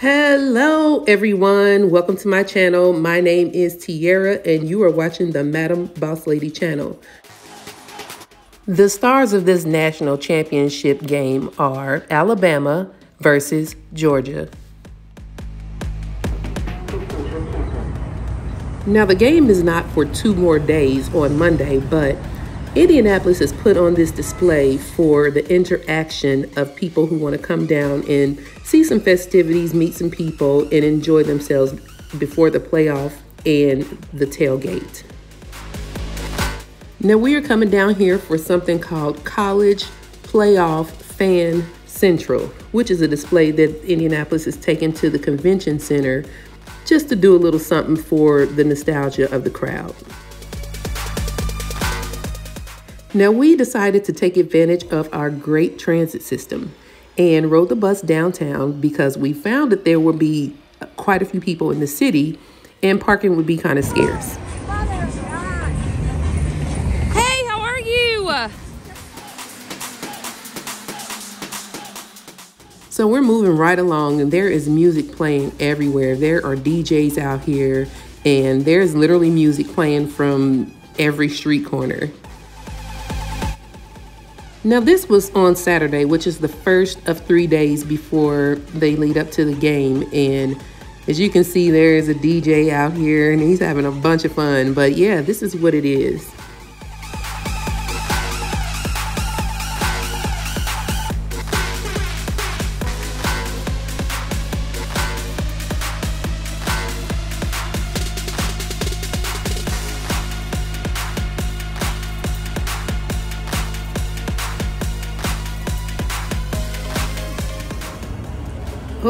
Hello, everyone. Welcome to my channel. My name is Tiara, and you are watching the Madam Boss Lady channel. The stars of this national championship game are Alabama versus Georgia. Now, the game is not for two more days on Monday, but Indianapolis has put on this display for the interaction of people who want to come down and see some festivities, meet some people, and enjoy themselves before the playoff and the tailgate. Now, we are coming down here for something called College Playoff Fan Central, which is a display that Indianapolis has taken to the convention center just to do a little something for the nostalgia of the crowd. Now, we decided to take advantage of our great transit system and rode the bus downtown because we found that there would be quite a few people in the city and parking would be kind of scarce. Hey, how are you? So we're moving right along, and there is music playing everywhere. There are DJs out here, and there's literally music playing from every street corner. Now, this was on Saturday, which is the first of three days before they lead up to the game. And as you can see, there is a DJ out here and he's having a bunch of fun. But yeah, this is what it is.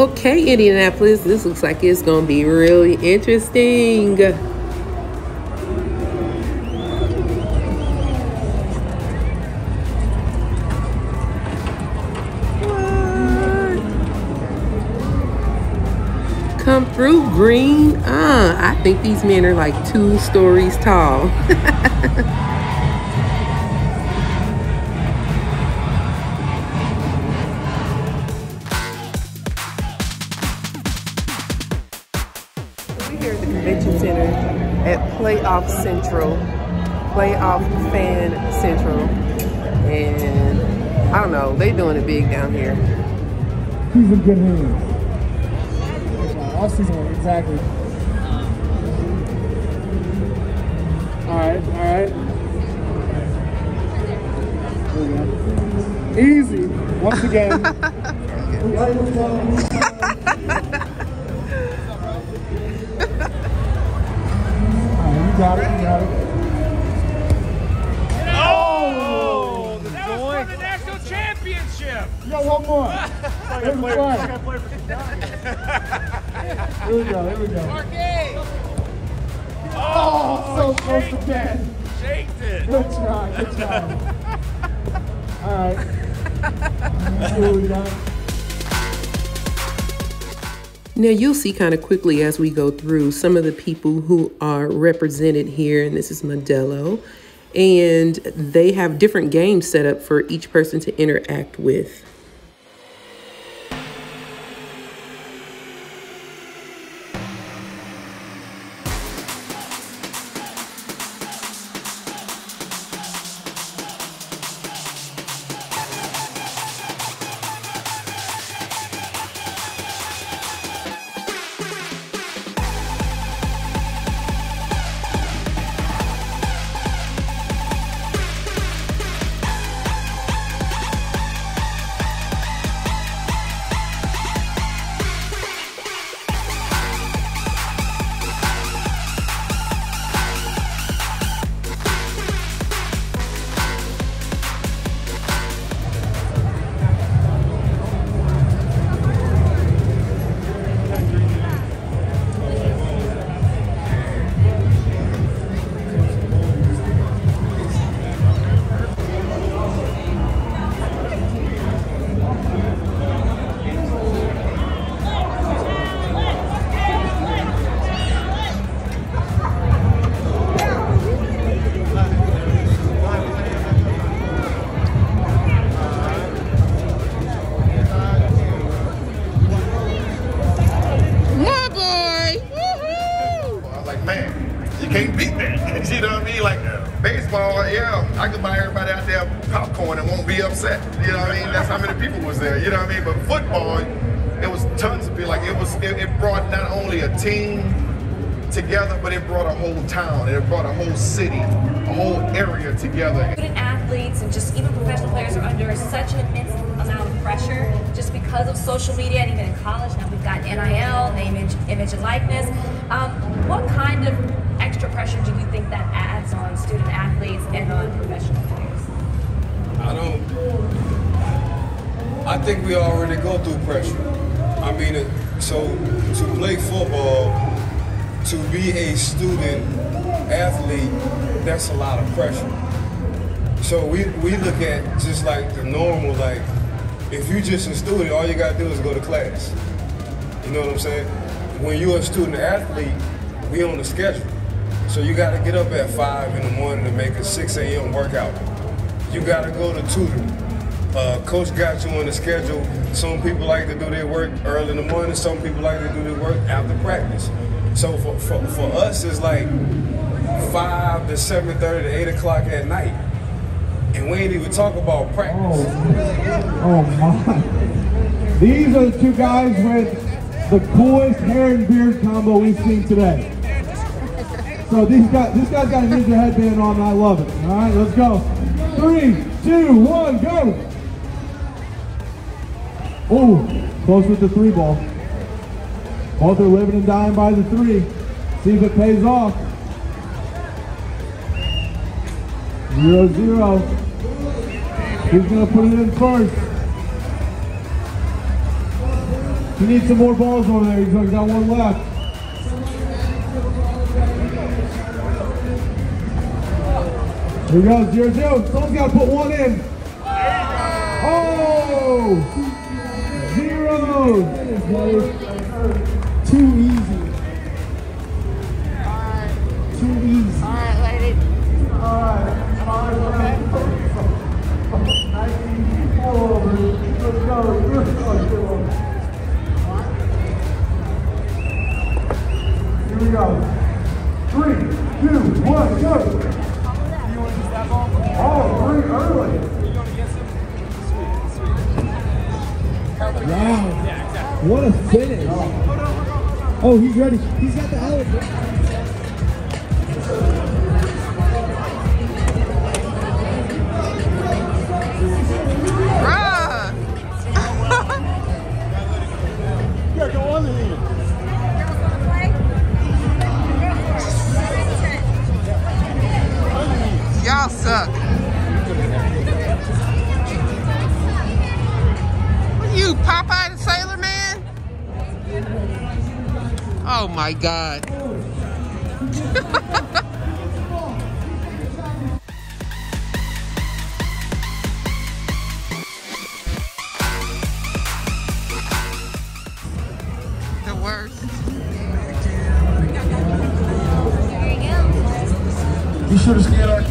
Okay, Indianapolis, this looks like it's going to be really interesting. Come through green. Uh, I think these men are like two stories tall. center at Playoff Central, Playoff Fan Central, and I don't know, they doing it big down here. He's in good hands. All season, exactly. All right, all right. Easy. Once again. got it, you got it. Oh! oh the that was for the national championship! You got one more. Here's the flag. Here we go, here we go. Mark Marquez! Oh, oh, so close to dead. Shaked it. Good try, good try. All right. See what we got. Now, you'll see kind of quickly as we go through some of the people who are represented here, and this is Modelo, and they have different games set up for each person to interact with. Upset. You know what I mean? That's how many people was there. You know what I mean? But football, it was tons of people. Like it was, it, it brought not only a team together, but it brought a whole town. It brought a whole city, a whole area together. Student athletes and just even professional players are under such an immense amount of pressure just because of social media and even in college now we've got NIL, name, image, image and likeness. Um, what kind of extra pressure do you think that adds on student athletes and on professional players? I don't. I think we already go through pressure. I mean, so to play football, to be a student athlete, that's a lot of pressure. So we, we look at just like the normal, like if you just a student, all you gotta do is go to class. You know what I'm saying? When you're a student athlete, we on the schedule. So you gotta get up at five in the morning to make a 6 a.m. workout. You gotta go to tutoring. Uh, coach got you on the schedule. Some people like to do their work early in the morning. Some people like to do their work after practice. So for, for, for us, it's like 5 to 7.30 to 8 o'clock at night. And we ain't even talk about practice. Oh my. These are the two guys with the coolest hair and beard combo we've seen today. So these guys, this guy's got a ninja headband on I love it. All right, let's go. Three, two, one, go. Oh, close with the three ball. Both are living and dying by the three. See if it pays off. Zero, zero. Who's gonna put it in first? He needs some more balls over there. He's only got one left. Here we go, zero, zero. Someone's got to put one in. Oh! Zero! Too easy. Too easy. All right, lady. All right. All right, okay. Nice easy. Pull. Let's go. Let's go. Here we go. Three, two, one, go. What a finish. Oh, he's ready. He's got the elephant. Oh my God. the worst. Be sure to scan our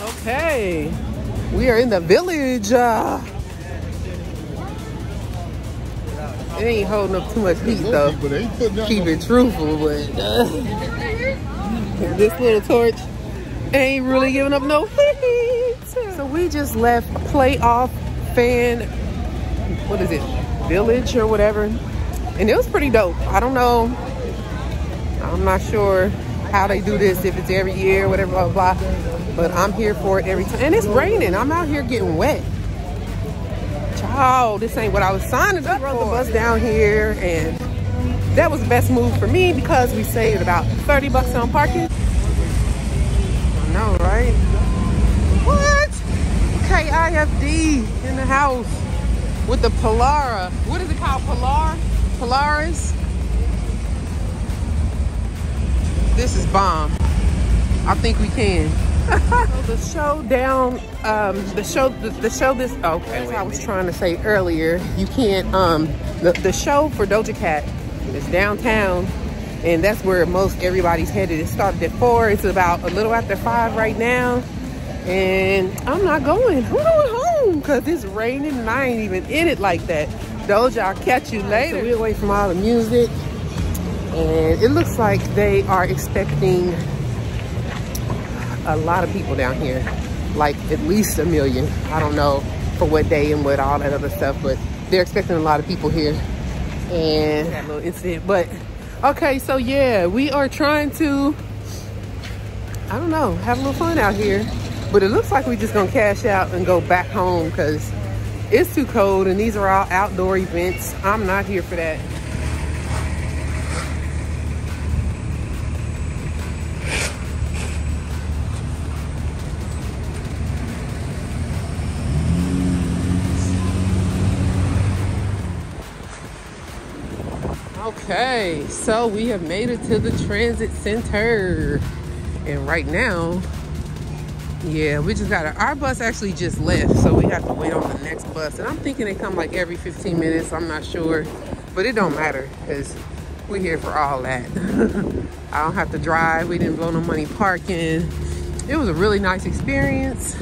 Okay, we are in the village. Uh, it ain't holding up too much heat though. Keep it truthful, but uh, this little torch ain't really giving up no heat. So we just left playoff fan, what is it, village or whatever, and it was pretty dope. I don't know. I'm not sure how they do this, if it's every year, whatever, blah, blah, blah. But I'm here for it every time. And it's raining. I'm out here getting wet. Child, this ain't what I was signing up rode the bus down here, and that was the best move for me because we saved about 30 bucks on parking. I know, right? What? KIFD in the house with the Polara. What is it called? Polar? Polaris? This is bomb. I think we can. the show down, um, the show, the, the show this, okay, wait, I was trying to say earlier, you can't, um, the, the show for Doja Cat is downtown and that's where most everybody's headed. It started at four, it's about a little after five right now. And I'm not going, I'm going home because it's raining and I ain't even in it like that. Doja, I'll catch you later. So we're away from all the music and it looks like they are expecting a lot of people down here. Like at least a million. I don't know for what day and what all that other stuff but they're expecting a lot of people here. And that little incident but okay so yeah we are trying to i don't know have a little fun out here. But it looks like we're just gonna cash out and go back home because it's too cold and these are all outdoor events. I'm not here for that Okay, so we have made it to the transit center. And right now, yeah, we just got our bus actually just left, so we have to wait on the next bus. And I'm thinking they come like every 15 minutes, I'm not sure. But it don't matter, because we're here for all that. I don't have to drive, we didn't blow no money parking. It was a really nice experience,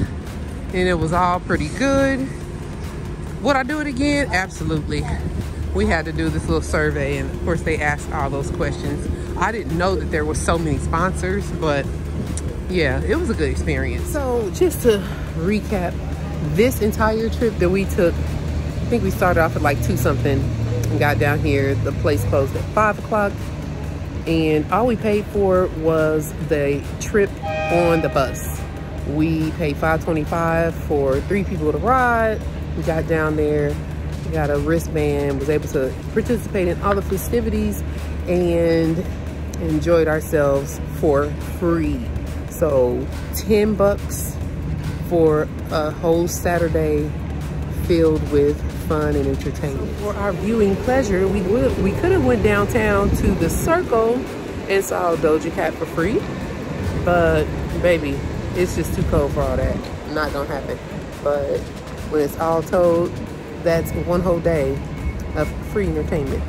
and it was all pretty good. Would I do it again? Absolutely we had to do this little survey and of course they asked all those questions. I didn't know that there were so many sponsors, but yeah, it was a good experience. So just to recap, this entire trip that we took, I think we started off at like two something and got down here. The place closed at five o'clock and all we paid for was the trip on the bus. We paid 525 for three people to ride. We got down there got a wristband, was able to participate in all the festivities and enjoyed ourselves for free. So 10 bucks for a whole Saturday filled with fun and entertainment. So for our viewing pleasure, we we could have went downtown to the circle and saw Doja Cat for free. But baby, it's just too cold for all that. Not gonna happen. But when it's all told, that's one whole day of free entertainment.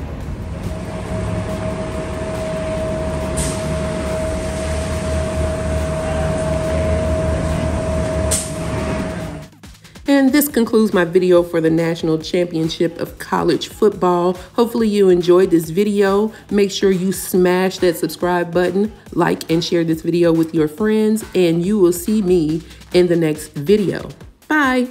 And this concludes my video for the National Championship of College Football. Hopefully you enjoyed this video. Make sure you smash that subscribe button, like and share this video with your friends, and you will see me in the next video. Bye.